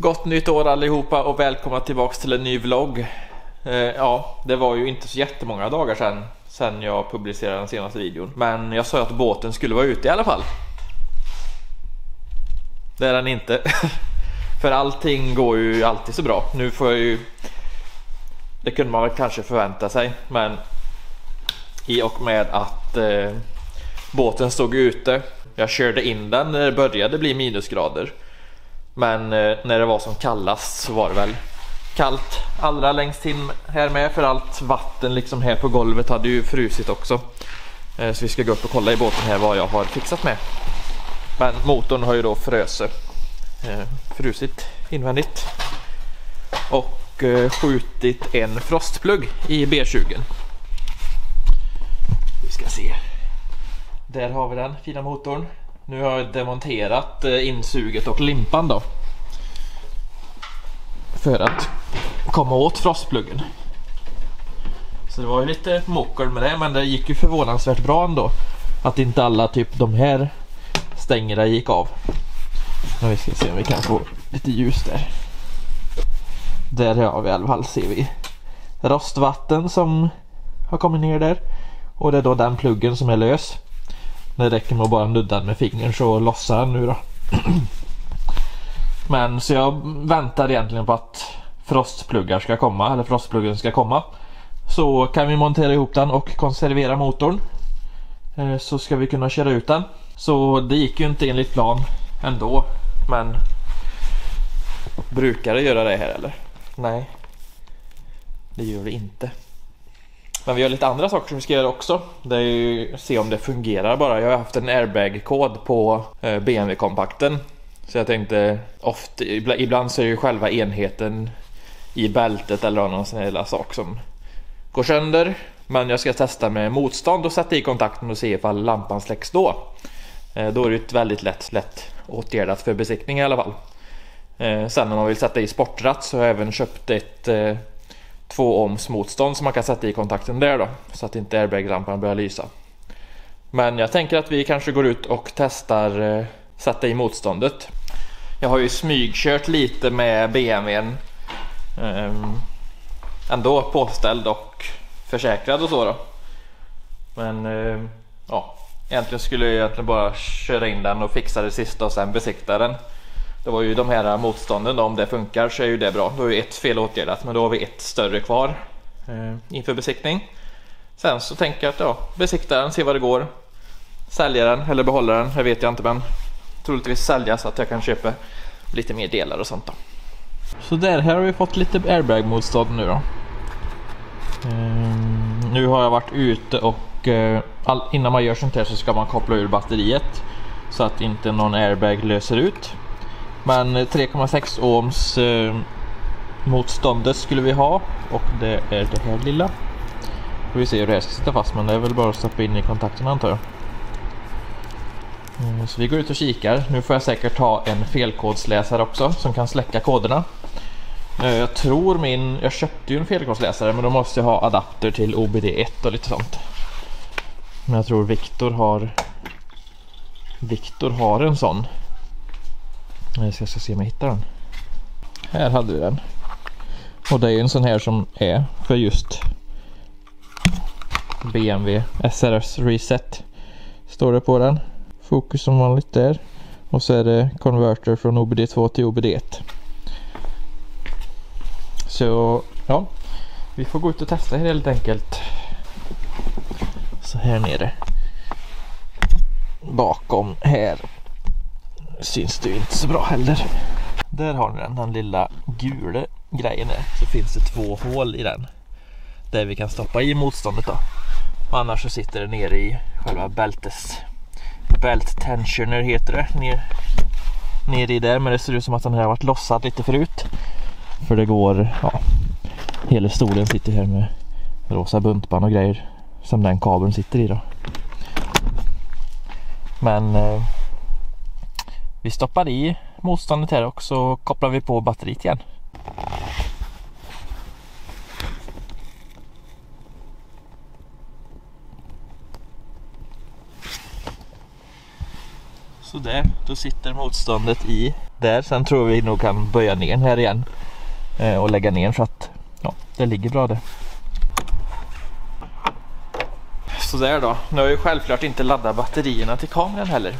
Gott nytt år allihopa och välkomna tillbaks till en ny vlogg. Eh, ja, det var ju inte så jättemånga dagar sedan, sedan jag publicerade den senaste videon. Men jag sa att båten skulle vara ute i alla fall. Det är den inte. För allting går ju alltid så bra. Nu får jag ju... Det kunde man väl kanske förvänta sig, men i och med att eh, båten stod ute. Jag körde in den när det började bli minusgrader. Men eh, när det var som kallast så var det väl kallt allra längst in här med för allt vatten liksom här på golvet hade ju frusit också. Eh, så vi ska gå upp och kolla i båten här vad jag har fixat med. Men motorn har ju då fröse, eh, frusit invändigt och eh, skjutit en frostplugg i B20. Vi ska se. Där har vi den fina motorn. Nu har jag demonterat eh, insuget och limpan då. För att komma åt frostpluggen. Så det var ju lite mockel med det men det gick ju förvånansvärt bra ändå. Att inte alla typ de här stängerna gick av. Men vi ska se om vi kan få lite ljus där. Där har vi i alla fall ser vi rostvatten som har kommit ner där. Och det är då den pluggen som är lös. Det räcker med att bara nudda den med fingern så lossar den nu då. Men så jag väntar egentligen på att frostpluggar ska komma eller frostpluggen ska komma. Så kan vi montera ihop den och konservera motorn. Eh, så ska vi kunna köra ut den. Så det gick ju inte enligt plan ändå. Men brukar det göra det här eller? Nej. Det gör det inte. Men vi har lite andra saker som vi ska göra också. Det är ju se om det fungerar bara. Jag har haft en airbag-kod på eh, BMW-kompakten. Så jag tänkte, ofta, ibland så är ju själva enheten i bältet eller någon sån här sak som går sönder. Men jag ska testa med motstånd och sätta i kontakten och se ifall lampan släcks då. Eh, då är det ett väldigt lätt, lätt åtgärdat för besiktning i alla fall. Eh, sen om man vill sätta i sportratt så har jag även köpt ett två ohms motstånd som man kan sätta i kontakten där då så att inte airbag-lampan börjar lysa. Men jag tänker att vi kanske går ut och testar eh, sätta i motståndet. Jag har ju smygkört lite med BMWn eh, ändå påställd och försäkrad och så då. Men eh, ja, egentligen skulle jag egentligen bara köra in den och fixa det sista och sen besikta den. Det var ju de här motstånden då, om det funkar så är ju det bra. Då är ju ett fel åtgärdat men då har vi ett större kvar eh, inför besiktning. Sen så tänker jag att ja, besikta den, se vad det går. Sälja den eller behålla den, det vet jag inte men troligtvis sälja så att jag kan köpa lite mer delar och sånt då. Så där, här har vi fått lite airbag motstånd nu då. Um, nu har jag varit ute och eh, all, innan man gör sånt här så ska man koppla ur batteriet så att inte någon airbag löser ut. Men eh, 3,6 ohms eh, motståndet skulle vi ha och det är det här lilla. Får vi se hur det här ska sitta fast men det är väl bara att stoppa in i kontakten antar jag. Mm, så vi går ut och kikar. Nu får jag säkert ha en felkodsläsare också som kan släcka koderna. Eh, jag tror min, jag köpte ju en felkodsläsare men då måste jag ha adapter till OBD1 och lite sånt. Men jag tror Viktor har Viktor har en sån. Jag ska, se om jag hittar den. Här hade vi den. Och det är en sån här som är för just BMW SRS Reset. Står det på den. Fokus som vanligt där. Och så är det konverter från OBD2 till OBD1. Så ja, vi får gå ut och testa här helt enkelt. Så här nere. Bakom här syns det ju inte så bra heller. Där har ni den, den lilla gula grejen där. Så finns det två hål i den. Där vi kan stoppa i motståndet då. Och annars så sitter det nere i själva bältes Belt tensioner heter det. Ner, nere i där men det ser ut som att den här har varit lossad lite förut. För det går, ja, hela stolen sitter här med rosa buntband och grejer som den kabeln sitter i då. Men eh, vi stoppar i motståndet här och så kopplar vi på batteriet igen. Så där, då sitter motståndet i där. Sen tror vi nog kan böja ner den här igen eh, och lägga ner så att ja, det ligger bra det. Sådär då. Nu har jag ju självklart inte laddat batterierna till kameran heller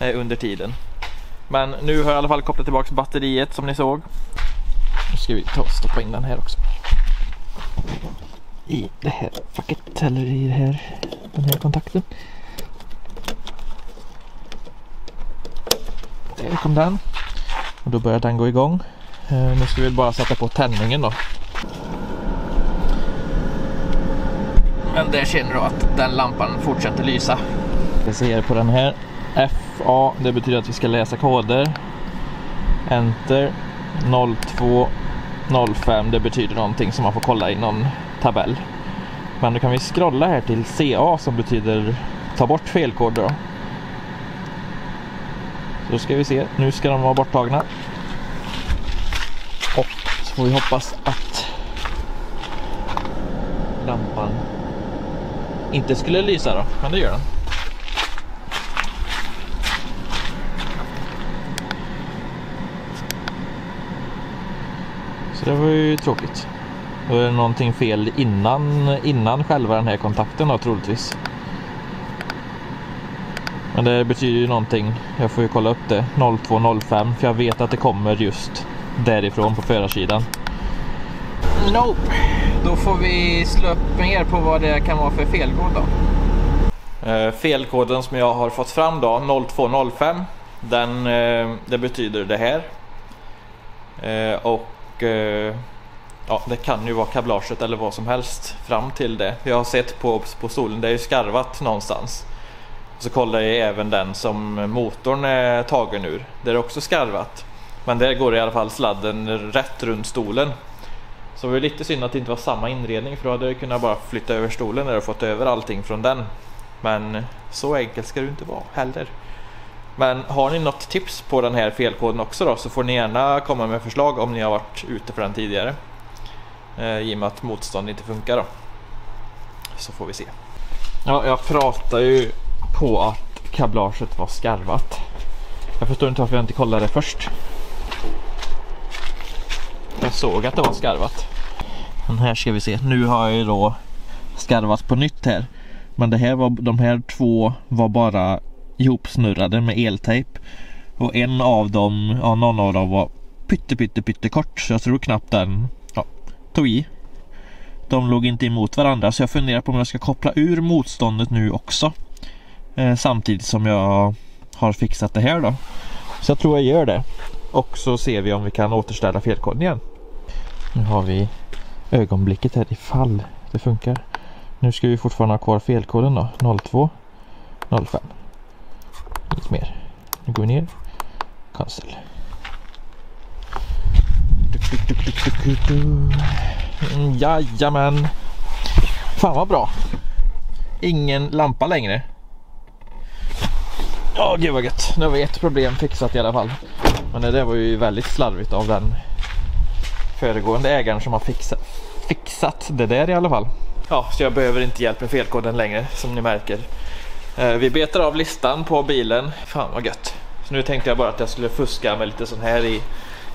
eh, under tiden. Men nu har jag i alla fall kopplat tillbaka batteriet som ni såg. Nu ska vi ta och stoppa in den här också. I det här facket eller i det här, den här kontakten. Där kom den. Och då börjar den gå igång. Eh, nu ska vi bara sätta på tändningen då. Men där ser ni då att den lampan fortsätter lysa. Jag ser på den här FA, det betyder att vi ska läsa koder. Enter 0205, det betyder någonting som man får kolla i någon tabell. Men då kan vi scrolla här till CA som betyder ta bort felkoder. Då. Så då ska vi se, nu ska de vara borttagna. Och så får vi hoppas att lampan inte skulle lysa då, men det gör den. Det var ju tråkigt. Då är det någonting fel innan, innan själva den här kontakten då troligtvis. Men det betyder ju någonting. Jag får ju kolla upp det. 0205 för jag vet att det kommer just därifrån på förarsidan. Nope. Då får vi slå upp mer på vad det kan vara för felkod då. Eh, felkoden som jag har fått fram då, 0205. Den, eh, det betyder det här. Eh, och Eh, ja, det kan ju vara kablaget eller vad som helst fram till det. Jag har sett på, på stolen, det är ju skarvat någonstans. Så kollar jag även den som motorn är tagen ur. Där är också skarvat. Men där går i alla fall sladden rätt runt stolen. Så det var lite synd att det inte var samma inredning för då hade jag kunnat bara flytta över stolen där och fått över allting från den. Men så enkelt ska det inte vara heller. Men har ni något tips på den här felkoden också då så får ni gärna komma med förslag om ni har varit ute för den tidigare. Eh, I och med att motstånd inte funkar då. Så får vi se. Ja, jag pratar ju på att kablaget var skarvat. Jag förstår inte varför jag inte kollade det först. Jag såg att det var skarvat. Men här ska vi se. Nu har jag ju då skarvat på nytt här. Men det här var, de här två var bara ihopsnurrade med eltejp. Och en av dem, ja någon av dem var pytte pytte pytte kort. Så jag tror knappt den ja, tog i. De låg inte emot varandra så jag funderar på om jag ska koppla ur motståndet nu också. Eh, samtidigt som jag har fixat det här då. Så jag tror jag gör det. Och så ser vi om vi kan återställa felkoden igen. Nu har vi ögonblicket här ifall det funkar. Nu ska vi fortfarande ha kvar felkoden då. 02 05 lite mer. Nu går vi ner. Cancel. Mm, jajamän. Fan vad bra. Ingen lampa längre. Ja, oh, gud vad gött. Nu har vi ett problem fixat i alla fall. Men det där var ju väldigt slarvigt av den föregående ägaren som har fixat, fixat det där i alla fall. Ja, så jag behöver inte hjälp med felkoden längre som ni märker. Eh, vi betar av listan på bilen. Fan vad gött. Så nu tänkte jag bara att jag skulle fuska med lite sån här i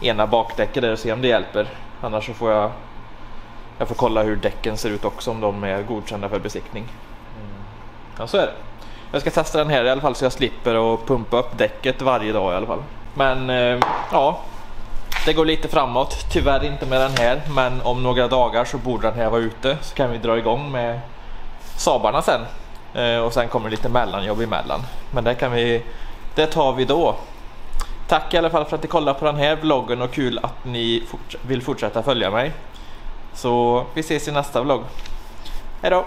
ena bakdäcket där och se om det hjälper. Annars så får jag jag får kolla hur däcken ser ut också om de är godkända för besiktning. Ja, så är det. Jag ska testa den här i alla fall så jag slipper att pumpa upp däcket varje dag i alla fall. Men eh, ja, det går lite framåt. Tyvärr inte med den här, men om några dagar så borde den här vara ute så kan vi dra igång med Sabarna sen. Eh, och sen kommer det lite mellanjobb emellan. Men det kan vi, det tar vi då. Tack i alla fall för att ni kollade på den här vloggen och kul att ni vill fortsätta följa mig. Så vi ses i nästa vlogg. Hejdå!